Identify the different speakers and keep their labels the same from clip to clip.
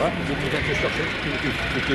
Speaker 1: Ouais, je vais te chercher. Tout ce que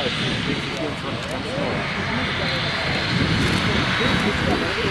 Speaker 2: weiß, deswegen ist uns was ganz Neues.